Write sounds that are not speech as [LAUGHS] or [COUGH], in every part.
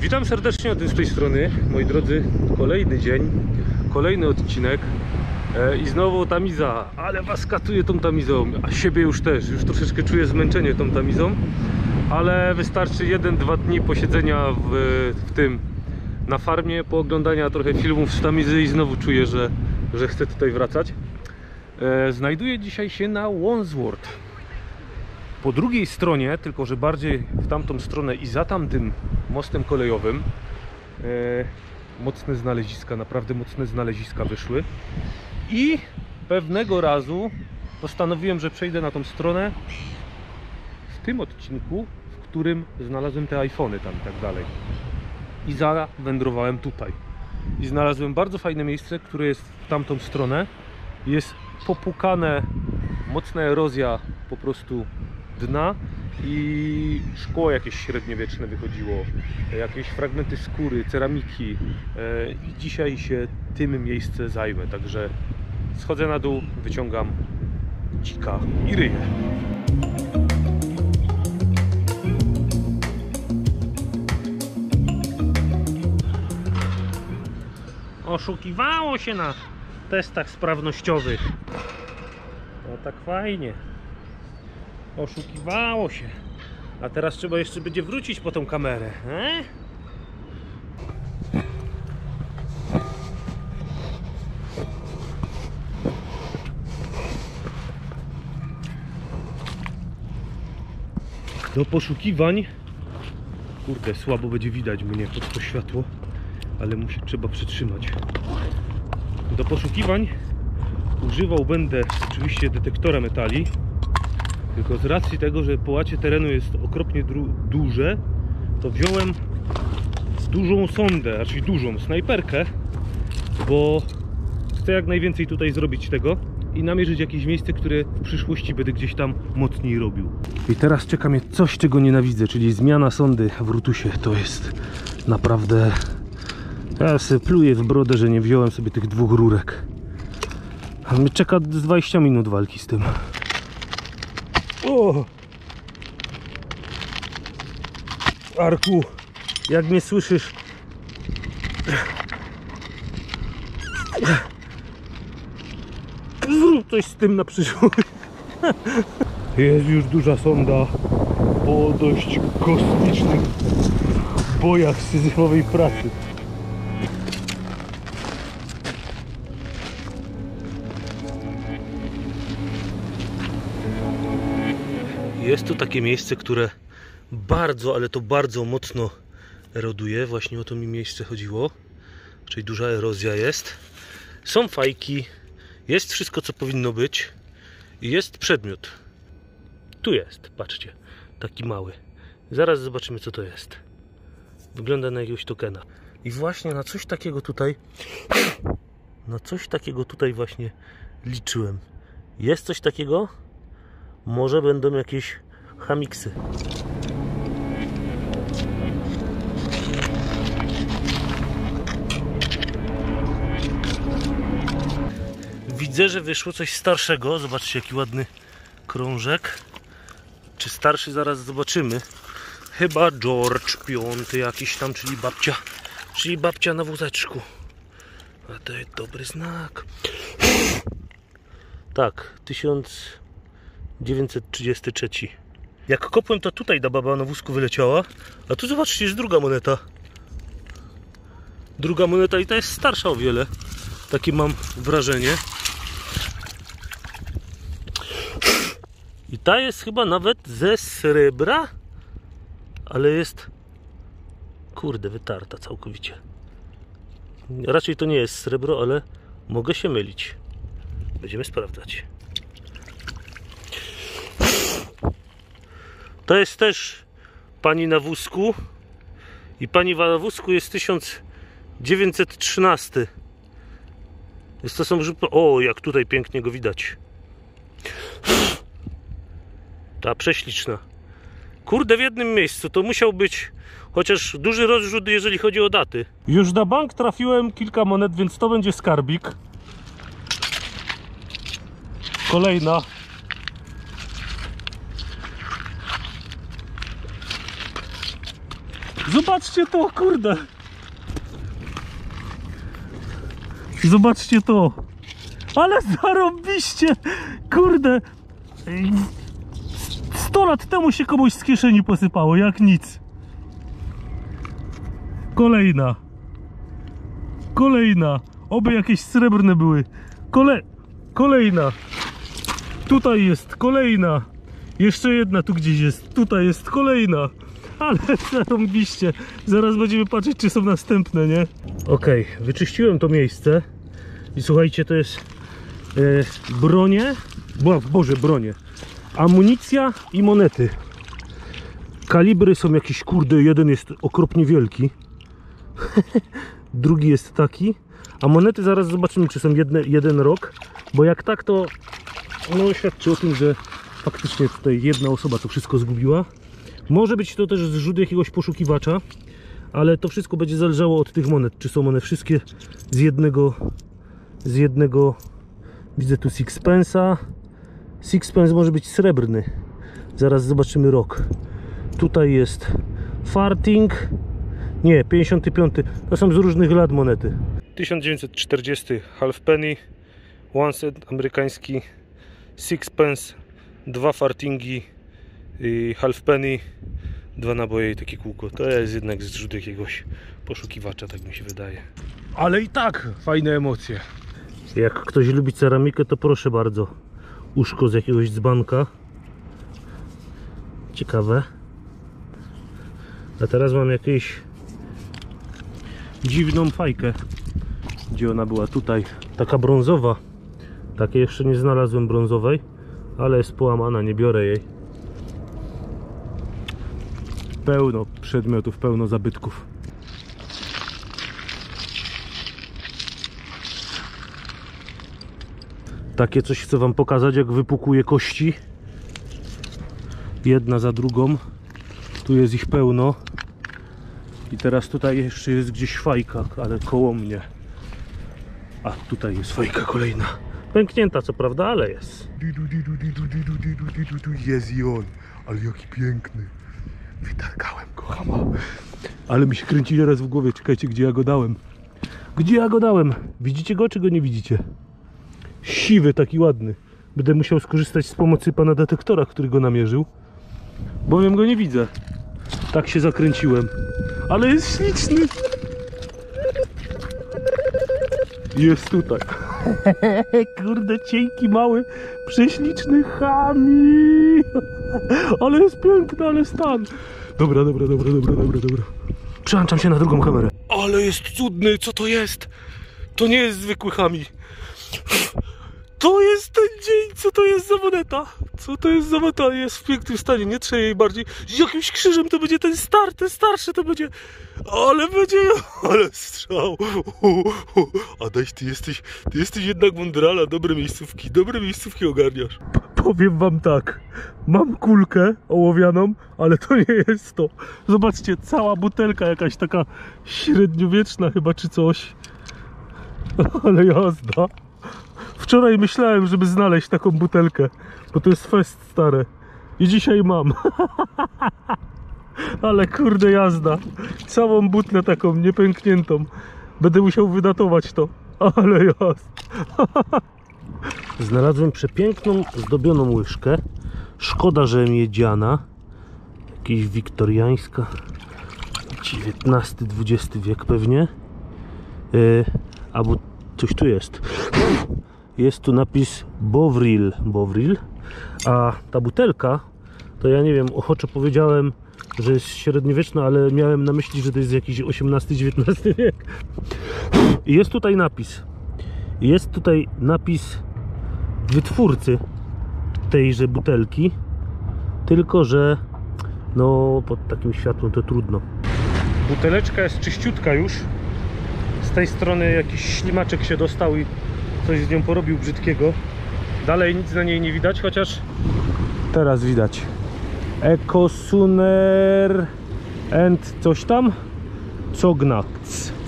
Witam serdecznie z tej strony, moi drodzy. Kolejny dzień, kolejny odcinek e, i znowu tamiza, ale was katuje tą tamizą, a siebie już też, już troszeczkę czuję zmęczenie tą tamizą, ale wystarczy jeden, dwa dni posiedzenia w, w tym na farmie, pooglądania trochę filmów z tamizy i znowu czuję, że, że chcę tutaj wracać. E, znajduję dzisiaj się na Wandsworth. Po drugiej stronie, tylko że bardziej w tamtą stronę i za tamtym mostem kolejowym, e, mocne znaleziska, naprawdę mocne znaleziska wyszły. I pewnego razu postanowiłem, że przejdę na tą stronę w tym odcinku, w którym znalazłem te iPhony tam i tak dalej. I zawędrowałem tutaj. I znalazłem bardzo fajne miejsce, które jest w tamtą stronę. Jest popukane, mocna erozja po prostu dna i szkło jakieś średniowieczne wychodziło, jakieś fragmenty skóry, ceramiki e, i dzisiaj się tym miejsce zajmę, także schodzę na dół, wyciągam dzika i ryję. Oszukiwało się na testach sprawnościowych. No tak fajnie. Oszukiwało się. A teraz trzeba jeszcze będzie wrócić po tą kamerę. E? Do poszukiwań. Kurde, słabo będzie widać mnie pod to światło, ale musi, trzeba przytrzymać. Do poszukiwań używał będę oczywiście detektora metali, tylko z racji tego, że połacie terenu jest okropnie duże, to wziąłem dużą sondę, raczej dużą snajperkę, bo chcę jak najwięcej tutaj zrobić tego i namierzyć jakieś miejsce, które w przyszłości będę gdzieś tam mocniej robił. I teraz czeka mnie coś, czego nienawidzę, czyli zmiana sondy w Rutusie. To jest naprawdę... Ja sobie pluję w brodę, że nie wziąłem sobie tych dwóch rurek. Mnie czeka 20 minut walki z tym. O! Arku, jak mnie słyszysz? Zrób coś z tym na przyszłość. Jest już duża sonda po dość kosmicznych bojach syzyfowej pracy. Jest tu takie miejsce, które bardzo, ale to bardzo mocno eroduje. Właśnie o to mi miejsce chodziło. Czyli duża erozja jest. Są fajki, jest wszystko, co powinno być. I jest przedmiot. Tu jest, patrzcie, taki mały. Zaraz zobaczymy, co to jest. Wygląda na jakiegoś tokena. I właśnie na coś takiego tutaj, na coś takiego tutaj właśnie liczyłem. Jest coś takiego? Może będą jakieś chamiksy. Widzę, że wyszło coś starszego. Zobaczcie, jaki ładny krążek. Czy starszy zaraz zobaczymy. Chyba George V jakiś tam, czyli babcia. Czyli babcia na wózeczku. A to jest dobry znak. Tak, 1933. Jak kopłem, to tutaj ta baba na wózku wyleciała. A tu zobaczcie, jest druga moneta. Druga moneta i ta jest starsza o wiele. Takie mam wrażenie. I ta jest chyba nawet ze srebra, ale jest kurde wytarta całkowicie. Raczej to nie jest srebro, ale mogę się mylić. Będziemy sprawdzać. To jest też pani na wózku. I pani na wózku jest 1913. Jest to są. O, jak tutaj pięknie go widać. Ta prześliczna. Kurde, w jednym miejscu. To musiał być chociaż duży rozrzut, jeżeli chodzi o daty. Już na bank trafiłem kilka monet, więc to będzie skarbik. Kolejna. Zobaczcie to, kurde. Zobaczcie to. Ale zarobiście. Kurde. 100 lat temu się komuś z kieszeni posypało, jak nic. Kolejna. Kolejna. Oby jakieś srebrne były. Kole... Kolejna. Tutaj jest kolejna. Jeszcze jedna tu gdzieś jest. Tutaj jest kolejna. Ale zarąbiście. Zaraz będziemy patrzeć, czy są następne, nie? Okej, wyczyściłem to miejsce. I słuchajcie, to jest e, bronie. Bo, Boże, bronie. Amunicja i monety. Kalibry są jakieś, kurde, jeden jest okropnie wielki. [LAUGHS] Drugi jest taki. A monety zaraz zobaczymy, czy są jedne, jeden rok. Bo jak tak, to no, świadczy o tym, że faktycznie tutaj jedna osoba to wszystko zgubiła. Może być to też zrzut jakiegoś poszukiwacza, ale to wszystko będzie zależało od tych monet. Czy są one wszystkie z jednego, z jednego, widzę tu sixpensa. Sixpence może być srebrny. Zaraz zobaczymy rok. Tutaj jest farting. Nie, 55. To są z różnych lat monety. 1940 halfpenny, one cent amerykański, sixpence, dwa fartingi, i halfpenny, dwa naboje i takie kółko. To jest jednak zrzut jakiegoś poszukiwacza, tak mi się wydaje. Ale i tak fajne emocje. Jak ktoś lubi ceramikę, to proszę bardzo. Uszko z jakiegoś dzbanka. Ciekawe. A teraz mam jakieś dziwną fajkę. Gdzie ona była? Tutaj. Taka brązowa. Takiej jeszcze nie znalazłem brązowej, ale jest połamana, nie biorę jej. Pełno przedmiotów, pełno zabytków. Takie coś chcę wam pokazać, jak wypukuje kości. Jedna za drugą. Tu jest ich pełno. I teraz tutaj jeszcze jest gdzieś fajka, ale koło mnie. A tutaj jest fajka kolejna. Pęknięta co prawda, ale jest. Jest i on. Ale jaki piękny. Wytargałem go. Ale mi się kręci teraz w głowie. Czekajcie, gdzie ja go dałem. Gdzie ja go dałem? Widzicie go, czy go nie widzicie? Siwy, taki ładny. Będę musiał skorzystać z pomocy pana detektora, który go namierzył. Bowiem go nie widzę. Tak się zakręciłem. Ale jest śliczny. Jest tutaj. [LAUGHS] Kurde, cienki, mały, prześliczny chami. Ale jest piękny, ale stan. Dobra, dobra, dobra, dobra, dobra, dobra. Przełączam się na drugą kamerę. Ale jest cudny, co to jest? To nie jest zwykły chami. To jest ten dzień, co to jest za moneta? Co to jest za moneta? Jest w pięknym stanie, nie trzeba jej bardziej. Z jakimś krzyżem to będzie ten star, ten starszy to będzie. Ale będzie, [LAUGHS] ale strzał. Adaś, ty jesteś, ty jesteś jednak mądrala, dobre miejscówki, dobre miejscówki ogarniasz. Powiem wam tak, mam kulkę ołowianą, ale to nie jest to. Zobaczcie, cała butelka jakaś taka średniowieczna chyba, czy coś. [LAUGHS] Ale jazda. Wczoraj myślałem, żeby znaleźć taką butelkę, bo to jest fest stare. I dzisiaj mam. [LAUGHS] Ale kurde jazda. Całą butlę taką niepękniętą. Będę musiał wydatować to. Ale jazda. [LAUGHS] Znalazłem przepiękną, zdobioną łyżkę. Szkoda, że miedziana. Jakaś wiktoriańska. XIX-XX wiek pewnie. Yy, albo coś tu jest. Jest tu napis Bovril. Bovril. A ta butelka, to ja nie wiem, ochoczo powiedziałem, że jest średniowieczna, ale miałem na myśli, że to jest jakiś XVIII-XIX wiek. Jest tutaj napis. Jest tutaj napis wytwórcy tejże butelki. Tylko, że no pod takim światłem to trudno. Buteleczka jest czyściutka już. Z tej strony jakiś ślimaczek się dostał i coś z nią porobił brzydkiego. Dalej nic na niej nie widać, chociaż teraz widać. Ekosuner and coś tam. Cognac.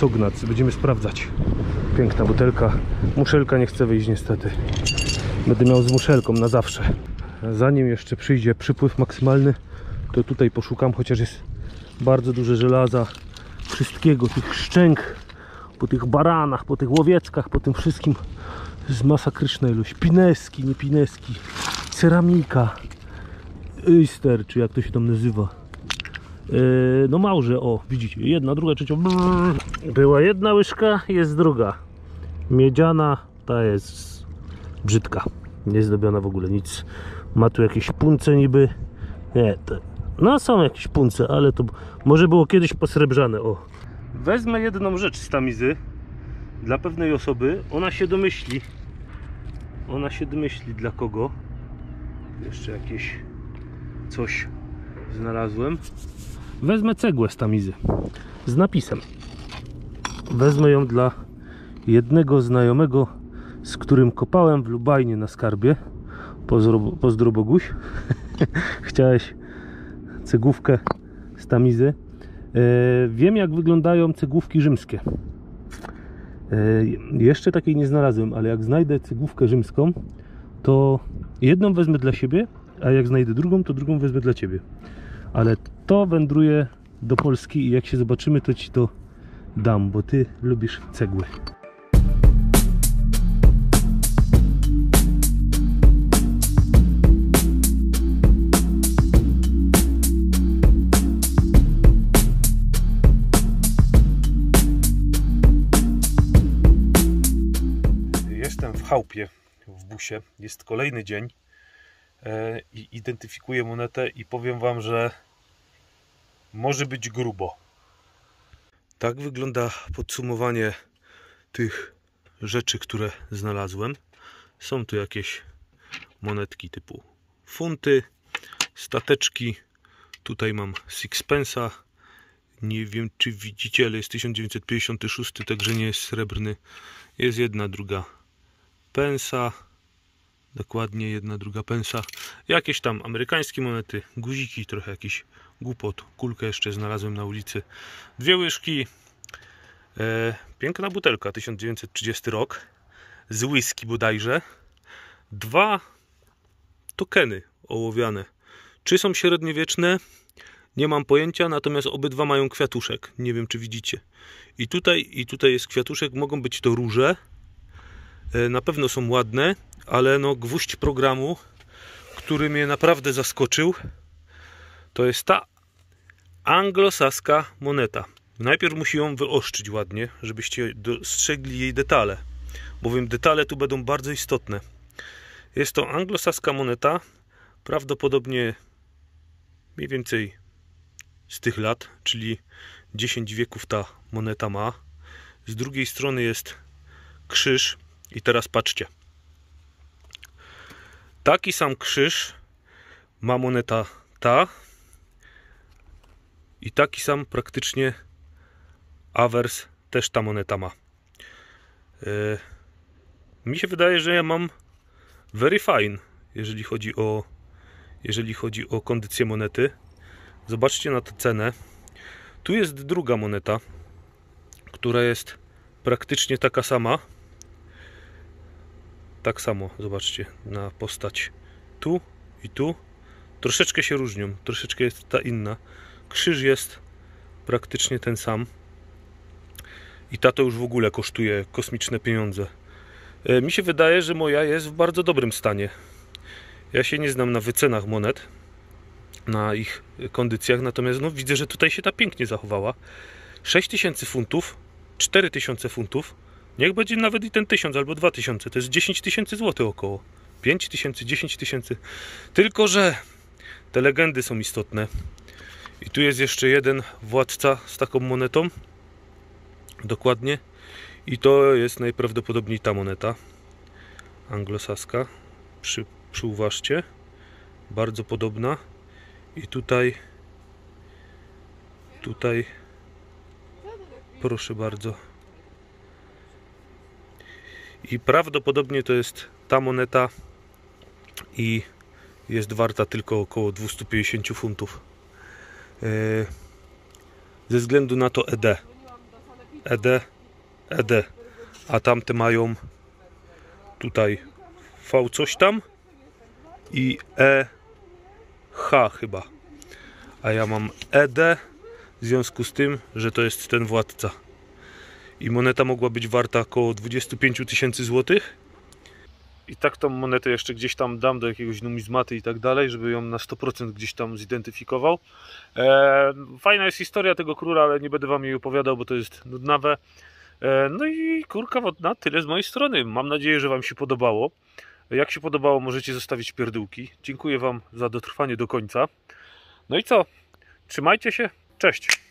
Cognac. Będziemy sprawdzać. Piękna butelka. Muszelka nie chce wyjść niestety. Będę miał z muszelką na zawsze. Zanim jeszcze przyjdzie przypływ maksymalny, to tutaj poszukam, chociaż jest Bardzo duże żelaza. Wszystkiego, tych szczęk, po tych baranach, po tych łowieckach, po tym wszystkim. jest masakryczna ilość. Pineski, nie pineski. Ceramika. Oyster, czy jak to się tam nazywa. Yy, no małże, o, widzicie, jedna, druga, trzecia. Była jedna łyżka, jest druga. Miedziana, ta jest brzydka. Nie zdobiona w ogóle nic. Ma tu jakieś punce niby. Nie, to, no są jakieś punce, ale to może było kiedyś posrebrzane, o. Wezmę jedną rzecz z tamizy dla pewnej osoby. Ona się domyśli. Ona się domyśli dla kogo. Jeszcze jakieś coś znalazłem. Wezmę cegłę z tamizy z napisem. Wezmę ją dla jednego znajomego, z którym kopałem w Lubajnie na skarbie. Pozdro, Boguś. [LAUGHS] Chciałeś cegłówkę z tamizy. E, wiem jak wyglądają cegłówki rzymskie. E, jeszcze takiej nie znalazłem, ale jak znajdę cegłówkę rzymską, to jedną wezmę dla siebie, a jak znajdę drugą, to drugą wezmę dla ciebie. Ale to wędruje do Polski i jak się zobaczymy, to ci to dam, bo ty lubisz cegły. Chałupie w busie. Jest kolejny dzień e, i identyfikuję monetę i powiem wam, że może być grubo. Tak wygląda podsumowanie tych rzeczy, które znalazłem. Są tu jakieś monetki typu funty, stateczki. Tutaj mam sixpensa. Nie wiem, czy widzicie, ale jest 1956, także nie jest srebrny. Jest jedna, druga pensa. Dokładnie jedna, druga pensa. Jakieś tam amerykańskie monety, guziki, trochę jakiś głupot. Kulkę jeszcze znalazłem na ulicy. Dwie łyżki. E, piękna butelka, 1930 rok. Z whisky bodajże. Dwa tokeny ołowiane. Czy są średniowieczne? Nie mam pojęcia, natomiast obydwa mają kwiatuszek. Nie wiem, czy widzicie. I tutaj, i tutaj jest kwiatuszek. Mogą być to róże. E, na pewno są ładne, ale no gwóźdź programu, który mnie naprawdę zaskoczył, to jest ta anglosaska moneta. Najpierw musi ją wyoszczyć ładnie, żebyście dostrzegli jej detale, bowiem detale tu będą bardzo istotne. Jest to anglosaska moneta, prawdopodobnie mniej więcej z tych lat, czyli 10 wieków ta moneta ma. Z drugiej strony jest krzyż i teraz patrzcie. Taki sam krzyż ma moneta ta i taki sam praktycznie awers też ta moneta ma. Yy, mi się wydaje, że ja mam very fine, jeżeli chodzi o jeżeli chodzi o kondycję monety. Zobaczcie na tę cenę. Tu jest druga moneta, która jest praktycznie taka sama. Tak samo, zobaczcie, na postać tu i tu. Troszeczkę się różnią, troszeczkę jest ta inna. Krzyż jest praktycznie ten sam. I ta to już w ogóle kosztuje kosmiczne pieniądze. E, Mi się wydaje, że moja jest w bardzo dobrym stanie. Ja się nie znam na wycenach monet, na ich kondycjach, natomiast no, widzę, że tutaj się ta pięknie zachowała. 6000 funtów, 4000 funtów, niech będzie nawet i ten 1000 albo 2000, to jest 10 tysięcy złotych około. 5 tysięcy, 10 tysięcy. Tylko, że te legendy są istotne. I tu jest jeszcze jeden władca z taką monetą. Dokładnie. I to jest najprawdopodobniej ta moneta anglosaska. Przy, przyuważcie. Bardzo podobna. I tutaj tutaj proszę bardzo. I prawdopodobnie to jest ta moneta i jest warta tylko około 250 funtów. E, Ze względu na to ED. ED, ED. A tamte mają tutaj V coś tam i EH chyba. A ja mam ED w związku z tym, że to jest ten władca. I moneta mogła być warta około 25 tysięcy złotych. I tak tą monetę jeszcze gdzieś tam dam do jakiegoś numizmaty i tak dalej, żeby ją na 100% gdzieś tam zidentyfikował. E, fajna jest historia tego króla, ale nie będę wam jej opowiadał, bo to jest nudnawe. E, no i kurka wodna, tyle z mojej strony. Mam nadzieję, że wam się podobało. Jak się podobało, możecie zostawić pierdółki. Dziękuję wam za dotrwanie do końca. No i co? Trzymajcie się. Cześć.